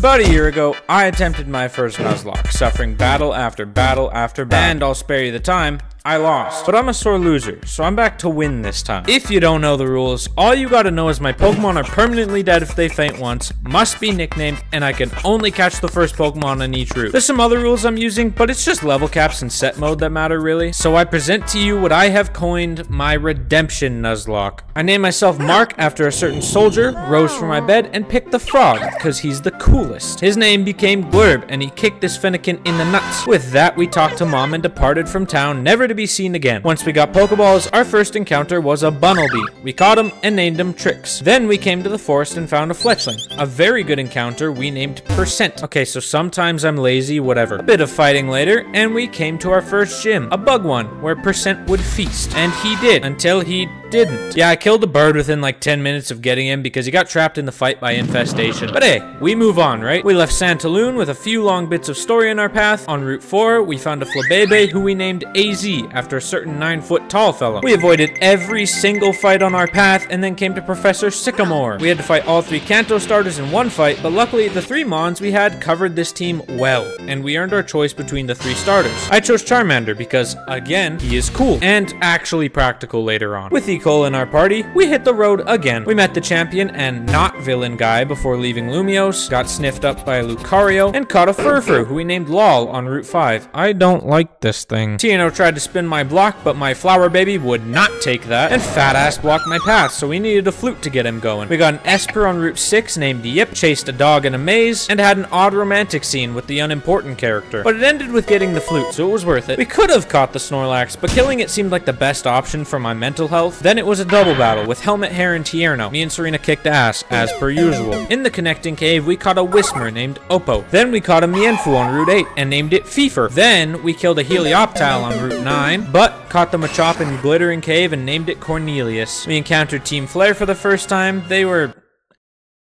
About a year ago, I attempted my first Nuzlocke, suffering battle after battle after battle. And I'll spare you the time, I lost. But I'm a sore loser, so I'm back to win this time. If you don't know the rules, all you gotta know is my Pokemon are permanently dead if they faint once, must be nicknamed, and I can only catch the first Pokemon on each route. There's some other rules I'm using, but it's just level caps and set mode that matter really. So I present to you what I have coined my Redemption Nuzlocke. I named myself Mark after a certain soldier, rose from my bed, and picked the frog, because he's the coolest. His name became Glurb, and he kicked this Fennekin in the nuts. With that, we talked to mom and departed from town, never to be seen again. Once we got Pokeballs, our first encounter was a Bunnelby. We caught him and named him Tricks. Then we came to the forest and found a Fletchling. A very good encounter we named Percent. Okay, so sometimes I'm lazy, whatever. A bit of fighting later, and we came to our first gym. A bug one, where Percent would feast. And he did, until he didn't. Yeah, I killed the bird within like 10 minutes of getting him because he got trapped in the fight by infestation. But hey, we move on, right? We left Santalune with a few long bits of story in our path. On Route 4, we found a Flabebe who we named AZ after a certain 9-foot tall fellow. We avoided every single fight on our path and then came to Professor Sycamore. We had to fight all three Kanto starters in one fight, but luckily the three Mons we had covered this team well, and we earned our choice between the three starters. I chose Charmander because, again, he is cool and actually practical later on. With the Cole in our party, we hit the road again. We met the champion and not villain guy before leaving Lumiose, got sniffed up by a Lucario, and caught a Furfrou who we named Lol on Route 5. I don't like this thing. Tierno tried to spin my block, but my flower baby would not take that, and fat ass blocked my path, so we needed a flute to get him going. We got an Espurr on Route 6 named Yip, chased a dog in a maze, and had an odd romantic scene with the unimportant character. But it ended with getting the flute, so it was worth it. We could have caught the Snorlax, but killing it seemed like the best option for my mental health. Then it was a double battle with Helmet Hair and Tierno. Me and Serena kicked ass, as per usual. In the connecting cave, we caught a Whismur named Oppo. Then we caught a Mienfoo on Route 8 and named it Fever. Then we killed a Helioptile on Route 9, but caught the Machop in Glittering Cave and named it Cornelius. We encountered Team Flare for the first time. They were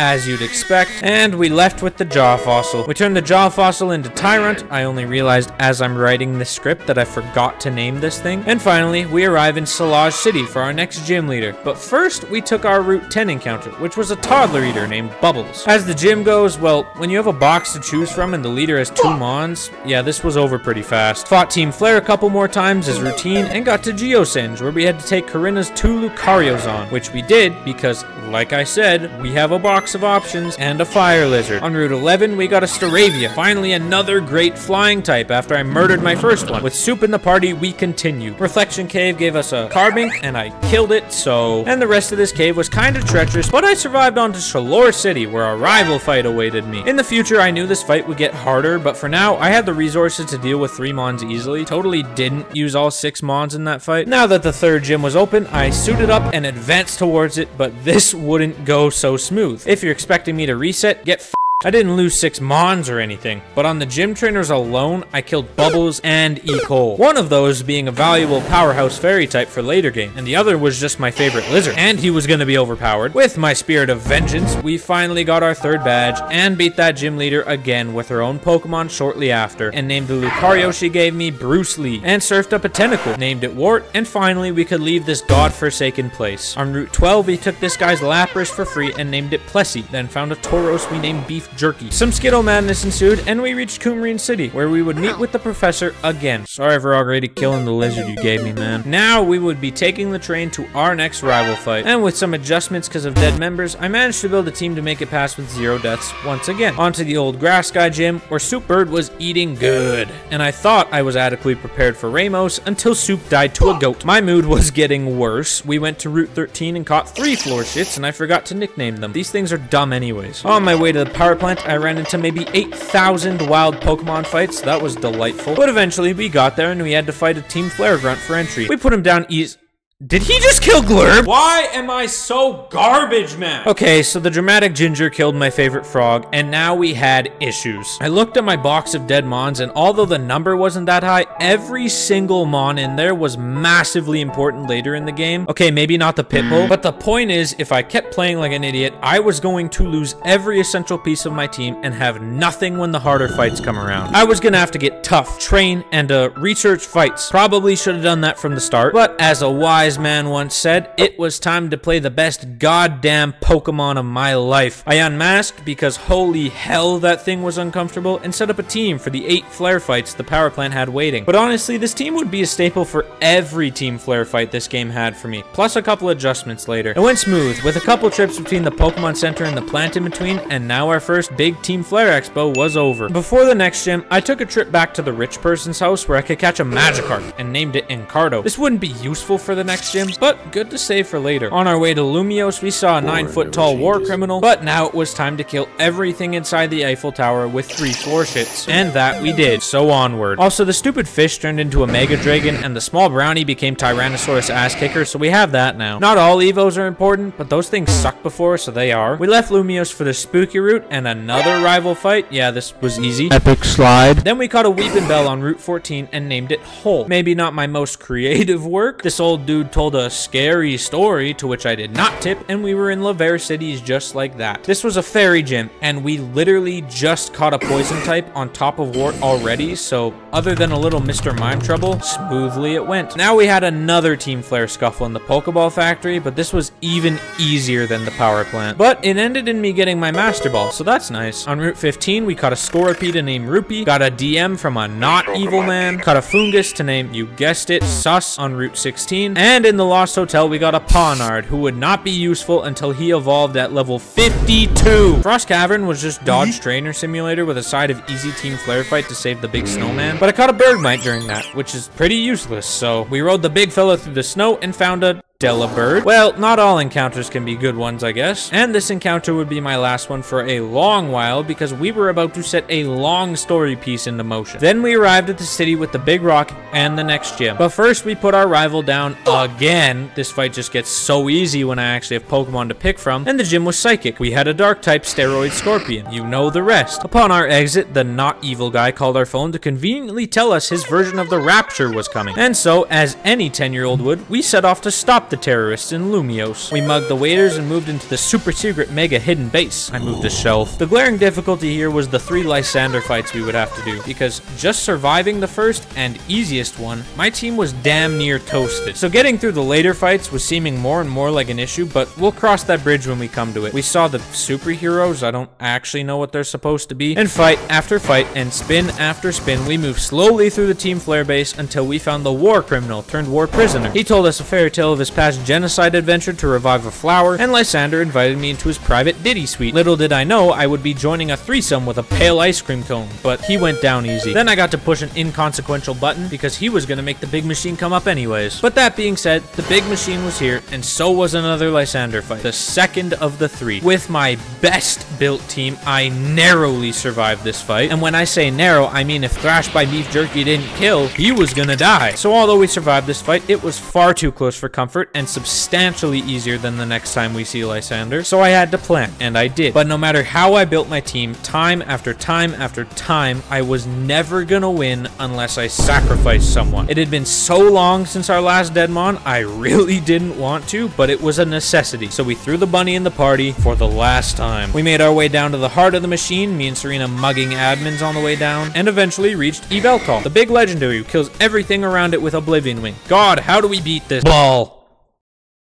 as you'd expect, and we left with the jaw fossil. We turned the jaw fossil into Tyrunt. I only realized as I'm writing this script that I forgot to name this thing. And finally, we arrive in Cyllage City for our next gym leader. But first, we took our Route 10 encounter, which was a toddler eater named Bubbles. As the gym goes, well, when you have a box to choose from and the leader has two Mons, yeah, this was over pretty fast. Fought Team Flare a couple more times as routine, and got to Geosenge, where we had to take Korrina's two Lucarios on, which we did because, like I said, we have a box of options and a fire lizard. On Route 11, we got a Staravia. Finally, another great flying type after I murdered my first one. With Soup in the party, we continue. Reflection Cave gave us a Carbink, and I killed it, so... And the rest of this cave was kind of treacherous, but I survived onto Shalour City, where a rival fight awaited me. In the future, I knew this fight would get harder, but for now, I had the resources to deal with three Mons easily. Totally didn't use all six Mons in that fight. Now that the third gym was open, I suited up and advanced towards it, but this wouldn't go so smooth. If you're expecting me to reset, get I didn't lose six Mons or anything, but on the gym trainers alone, I killed Bubbles and E. Cole. One of those being a valuable powerhouse fairy type for later game, and the other was just my favorite lizard, and he was gonna be overpowered. With my spirit of vengeance, we finally got our third badge, and beat that gym leader again with her own Pokemon shortly after, and named the Lucario she gave me Bruce Lee, and surfed up a Tentacool, named it Wart, and finally we could leave this god-forsaken place. On Route 12, we took this guy's Lapras for free and named it Plessy, then found a Tauros we named Beef jerky. Some Skittle madness ensued, and we reached Coumarine City, where we would meet with the professor again. Sorry for already killing the lizard you gave me, man. Now we would be taking the train to our next rival fight, and with some adjustments because of dead members, I managed to build a team to make it pass with zero deaths once again. Onto the old grass guy gym, where Soup Bird was eating good, and I thought I was adequately prepared for Ramos until Soup died to a goat. My mood was getting worse. We went to Route 13 and caught three floor shits, and I forgot to nickname them. These things are dumb anyways. On my way to the power plant, I ran into maybe 8,000 wild Pokemon fights. That was delightful. But eventually, we got there and we had to fight a Team Flare Grunt for entry. We put him down easy. Did he just kill Glurb? Why am I so garbage, man? Okay, so the dramatic ginger killed my favorite frog, and now we had issues. I looked at my box of dead Mons, and although the number wasn't that high, every single Mon in there was massively important later in the game. Okay, maybe not the Pitbull, but the point is, if I kept playing like an idiot, I was going to lose every essential piece of my team and have nothing when the harder fights come around. I was gonna have to get tough, train, and uh, research fights. Probably should have done that from the start, but as a wise wise man once said, it was time to play the best goddamn Pokemon of my life. I unmasked because holy hell that thing was uncomfortable and set up a team for the eight flare fights the power plant had waiting. But honestly, this team would be a staple for every team flare fight this game had for me, plus a couple adjustments later. It went smooth, with a couple trips between the Pokemon Center and the plant in between, and now our first big Team Flare Expo was over. Before the next gym, I took a trip back to the rich person's house where I could catch a Magikarp and named it Encardo. This wouldn't be useful for the next gym, but good to save for later. On our way to Lumiose, we saw a 9 foot tall war criminal, but now it was time to kill everything inside the Eiffel Tower with three floor shits. And that we did, so onward. Also, the stupid fish turned into a Mega Dragon, and the small brownie became Tyrannosaurus ass kicker, so we have that now. Not all Evos are important, but those things sucked before, so they are. We left Lumiose for the spooky route and another rival fight. Yeah, this was easy. Epic slide. Then we caught a Weepinbell on Route 14 and named it Hole. Maybe not my most creative work. This old dude told a scary story to which I did not tip, and we were in Laverre cities just like that. This was a fairy gym, and we literally just caught a poison type on top of Wart already, so other than a little Mr. Mime trouble, smoothly it went. Now we had another Team Flare scuffle in the Pokeball factory, but this was even easier than the power plant. But it ended in me getting my Master Ball, so that's nice. On Route 15, we caught a Skorupi named Rupee, got a DM from a not evil man, caught a Foongus to name, you guessed it, Sus on Route 16, and in the Lost Hotel, we got a Pawniard, who would not be useful until he evolved at level 52. Frost Cavern was just Dodge mm-hmm. Trainer Simulator with a side of easy Team Flare fight to save the big snowman, but I caught a Bergmite during that, which is pretty useless, so we rode the big fella through the snow and found a Delibird. Well, not all encounters can be good ones, I guess. And this encounter would be my last one for a long while because we were about to set a long story piece into motion. Then we arrived at the city with the big rock and the next gym. But first, we put our rival down again. This fight just gets so easy when I actually have Pokemon to pick from. And the gym was Psychic. We had a Dark type Steroid Scorpion. You know the rest. Upon our exit, the not evil guy called our phone to conveniently tell us his version of the Rapture was coming. And so, as any 10-year-old would, we set off to stop the terrorists in Lumiose. We mugged the waiters and moved into the super secret mega hidden base. I moved a shelf. The glaring difficulty here was the three Lysandre fights we would have to do, because just surviving the first and easiest one, my team was damn near toasted. So getting through the later fights was seeming more and more like an issue, but we'll cross that bridge when we come to it. We saw the superheroes, I don't actually know what they're supposed to be, and fight after fight and spin after spin, we moved slowly through the Team Flare base until we found the war criminal turned war prisoner. He told us a fairy tale of his past genocide adventure to revive a flower, and Lysandre invited me into his private ditty suite. Little did I know I would be joining a threesome with a pale ice cream cone, but he went down easy. Then I got to push an inconsequential button because he was gonna make the big machine come up anyways. But that being said, the big machine was here, and so was another Lysandre fight, the second of the three. With my best built team, I narrowly survived this fight, and when I say narrow, I mean if Thrash by Beef Jerky didn't kill, he was gonna die. So although we survived this fight, it was far too close for comfort and substantially easier than the next time we see Lysandre, so I had to plan, and I did. But no matter how I built my team, time after time after time, I was never gonna win unless I sacrificed someone. It had been so long since our last Deadmon, I really didn't want to, but it was a necessity. So we threw the bunny in the party for the last time. We made our way down to the heart of the machine, me and Serena mugging admins on the way down, and eventually reached Yveltal, the big legendary who kills everything around it with Oblivion Wing. God, how do we beat this ball?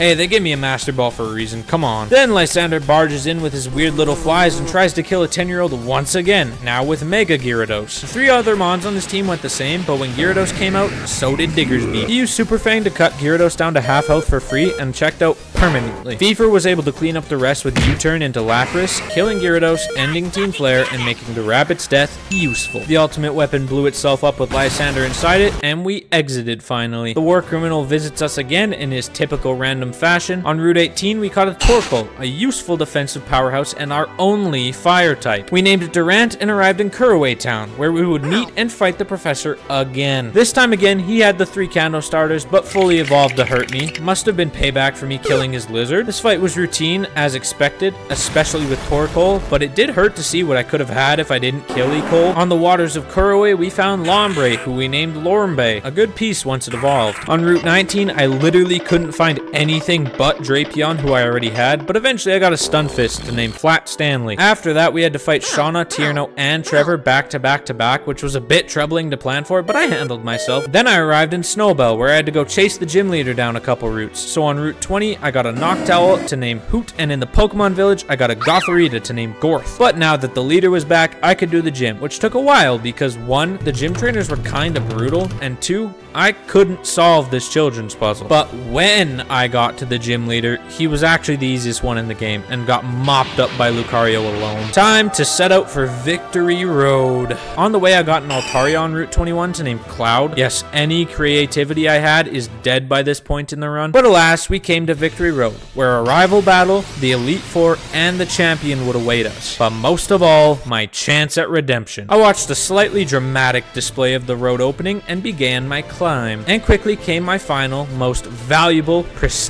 Hey, they give me a Master Ball for a reason, come on. Then Lysandre barges in with his weird little flies and tries to kill a 10-year-old once again, now with Mega Gyarados. The three other Mons on his team went the same, but when Gyarados came out, so did Diggersby. He used Super Fang to cut Gyarados down to half health for free and checked out permanently. Fever was able to clean up the rest with U-turn into Lapras, killing Gyarados, ending Team Flare, and making the Rabbit's death useful. The ultimate weapon blew itself up with Lysandre inside it, and we exited finally. The war criminal visits us again in his typical random fashion. On Route 18, we caught a Torkoal, a useful defensive powerhouse and our only fire type. We named it Durant and arrived in Couriway Town, where we would meet and fight the professor again. This time again, he had the three Kanto starters, but fully evolved to hurt me. Must have been payback for me killing his lizard. This fight was routine, as expected, especially with Torkoal, but it did hurt to see what I could have had if I didn't kill Ecole. On the waters of Couriway, we found Lombre, who we named Lormbe, a good piece once it evolved. On Route 19, I literally couldn't find any anything but Drapion, who I already had, but eventually I got a Stunfisk to name Flat Stanley. After that, we had to fight Shauna, Tierno, and Trevor back to back to back, which was a bit troubling to plan for, but I handled myself. Then I arrived in Snowbelle, where I had to go chase the gym leader down a couple routes. So on Route 20, I got a Noctowl to name Hoot, and in the Pokemon Village, I got a Gothorita to name Gorth. But now that the leader was back, I could do the gym, which took a while because one, the gym trainers were kind of brutal, and two, I couldn't solve this children's puzzle. But when I got to the gym leader, he was actually the easiest one in the game and got mopped up by Lucario alone. Time to set out for Victory Road. On the way, I got an Altaria on Route 21 to name Cloud. Yes, any creativity I had is dead by this point in the run. But alas, we came to Victory Road, where a rival battle, the Elite Four, and the champion would await us. But most of all, my chance at redemption. I watched a slightly dramatic display of the road opening and began my climb. And quickly came my final, most valuable, prestigious,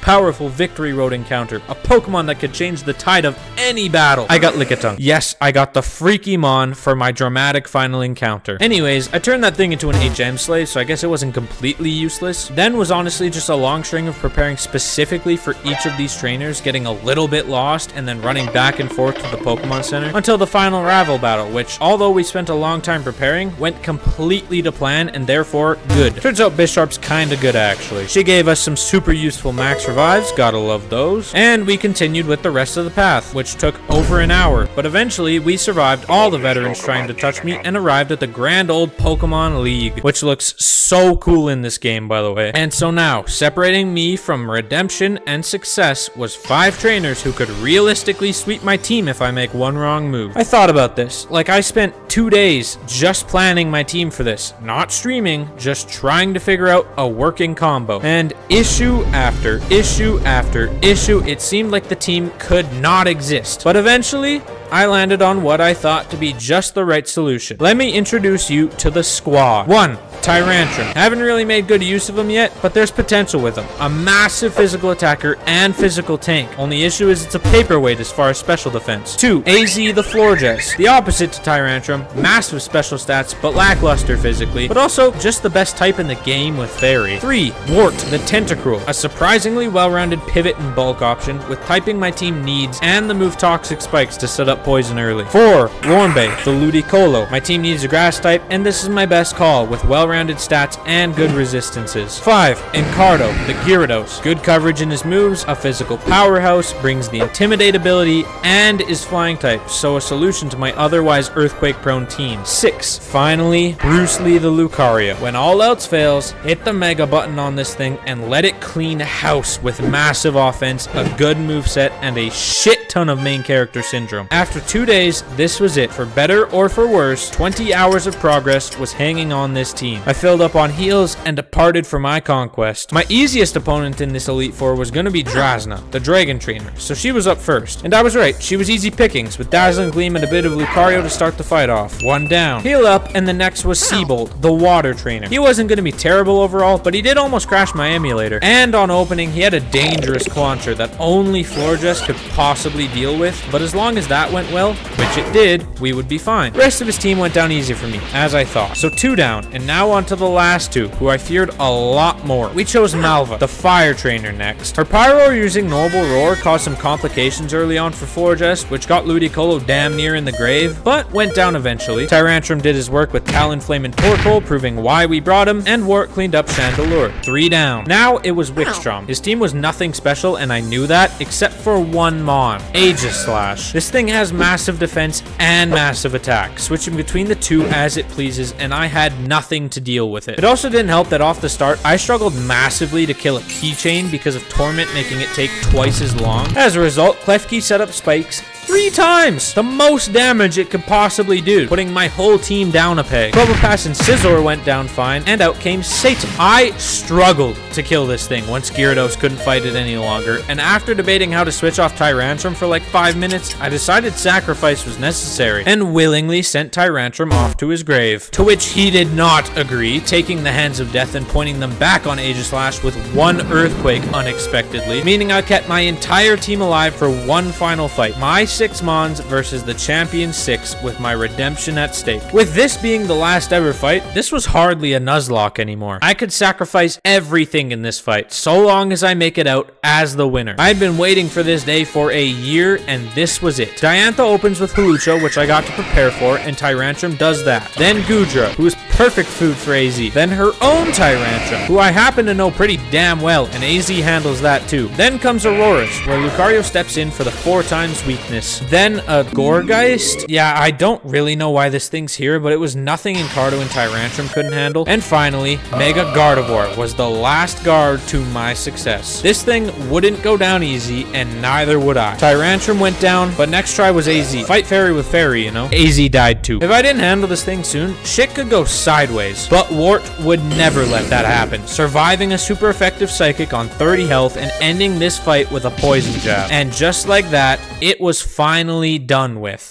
powerful Victory Road encounter. A Pokemon that could change the tide of any battle. I got Lickitung. Yes, I got the Freakymon for my dramatic final encounter. Anyways, I turned that thing into an HM slave, so I guess it wasn't completely useless. Then was honestly just a long string of preparing specifically for each of these trainers, getting a little bit lost, and then running back and forth to the Pokemon Center until the final Ravel battle, which, although we spent a long time preparing, went completely to plan and therefore good. Turns out Bisharp's kinda good actually. She gave us some super useful max revives, gotta love those, and we continued with the rest of the path, which took over an hour, but eventually we survived all the veterans trying to touch me and arrived at the grand old Pokemon League, which looks so cool in this game by the way. And so now, separating me from redemption and success was five trainers who could realistically sweep my team if I make one wrong move. I thought about this, like I spent two days just planning my team for this, not streaming, just trying to figure out a working combo. And issue after issue after issue, it seemed like the team could not exist. But eventually, I landed on what I thought to be just the right solution. Let me introduce you to the squad. 1. Tyrantrum. Haven't really made good use of him yet, but there's potential with him. A massive physical attacker and physical tank. Only issue is it's a paperweight as far as special defense. 2. AZ the Florges. The opposite to Tyrantrum. Massive special stats, but lackluster physically, but also just the best type in the game with Fairy. 3. Wart the Tentacruel. A surprisingly well-rounded pivot and bulk option with typing my team needs and the move Toxic Spikes to set up poison early. 4. Warmbay the Ludicolo. My team needs a grass type, and this is my best call with well well-rounded stats and good resistances. 5. Encardo, the Gyarados. Good coverage in his moves, a physical powerhouse, brings the Intimidate ability, and is flying type, so a solution to my otherwise earthquake-prone team. 6. Finally, Bruce Lee the Lucario. When all else fails, hit the Mega button on this thing and let it clean house with massive offense, a good move set, and a shit ton of main character syndrome. After two days, this was it. For better or for worse, 20 hours of progress was hanging on this team. I filled up on heals and departed for my conquest. My easiest opponent in this Elite Four was going to be Drasna, the Dragon Trainer, so she was up first. And I was right, she was easy pickings, with Dazzling Gleam and a bit of Lucario to start the fight off. One down. Heal up, and the next was Siebold, the Water Trainer. He wasn't going to be terrible overall, but he did almost crash my emulator. And on opening, he had a dangerous Clauncher that only Florges could possibly deal with, but as long as that went well, which it did, we would be fine. The rest of his team went down easy for me, as I thought. So two down, and now on to the last two, who I feared a lot more. We chose Malva, the fire trainer next. Her Pyroar using Noble Roar caused some complications early on for Florges, which got Ludicolo damn near in the grave, but went down eventually. Tyrantrum did his work with Talonflame and Torkoal, proving why we brought him, and Wart cleaned up Chandelure. Three down. Now it was Wikstrom. His team was nothing special, and I knew that, except for one Mon, Aegislash. This thing has massive defense and massive attack, switching between the two as it pleases, and I had nothing to deal with it. It also didn't help that off the start, I struggled massively to kill a keychain because of Torment making it take twice as long. As a result, Klefki set up spikes three times the most damage it could possibly do, putting my whole team down a peg. Probopass and Scizor went down fine, and out came Satan. I struggled to kill this thing once Gyarados couldn't fight it any longer, and after debating how to switch off Tyrantrum for like five minutes, I decided sacrifice was necessary, and willingly sent Tyrantrum off to his grave, to which he did not agree, taking the Hands of Death and pointing them back on Aegislash with one Earthquake unexpectedly, meaning I kept my entire team alive for one final fight. My 6 Mons versus the Champion 6 with my redemption at stake. With this being the last ever fight, this was hardly a Nuzlocke anymore. I could sacrifice everything in this fight, so long as I make it out as the winner. I'd been waiting for this day for a year, and this was it. Diantha opens with Hawlucha, which I got to prepare for, and Tyrantrum does that. Then Goodra, who is perfect food for AZ. Then her own Tyrantrum, who I happen to know pretty damn well, and AZ handles that too. Then comes Aurorus, where Lucario steps in for the four times weakness. Then a Gourgeist. Yeah, I don't really know why this thing's here, but it was nothing Encardo and Tyrantrum couldn't handle. And finally, Mega Gardevoir was the last guard to my success. This thing wouldn't go down easy, and neither would I. Tyrantrum went down, but next try was AZ. Fight Fairy with Fairy, you know? AZ died too. If I didn't handle this thing soon, shit could go sideways. But Wart would never let that happen, surviving a super effective Psychic on 30 health and ending this fight with a Poison Jab. And just like that, it was finally done with.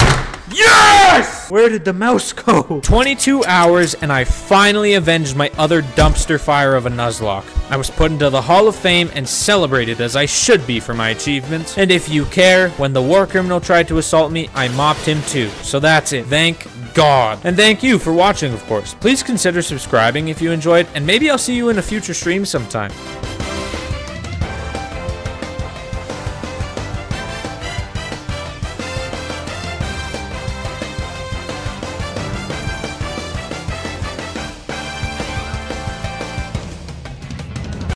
Yes! Where did the mouse go? 22 hours and I finally avenged my other dumpster fire of a Nuzlocke. I was put into the Hall of Fame and celebrated as I should be for my achievements. And if you care, when the war criminal tried to assault me, I mopped him too. So that's it. Thank God. And thank you for watching, of course. Please consider subscribing if you enjoyed, and maybe I'll see you in a future stream sometime.